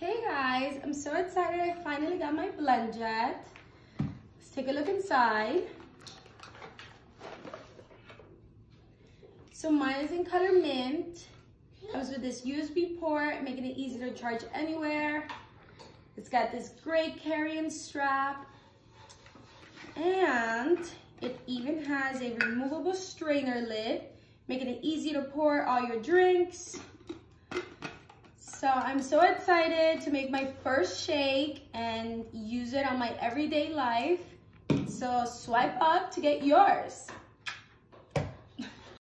Hey guys, I'm so excited I finally got my BlendJet. Let's take a look inside. So mine is in color mint. Comes with this USB port, making it easy to charge anywhere. It's got this great carrying strap. And it even has a removable strainer lid, making it easy to pour all your drinks. So I'm so excited to make my first shake and use it on my everyday life. So swipe up to get yours.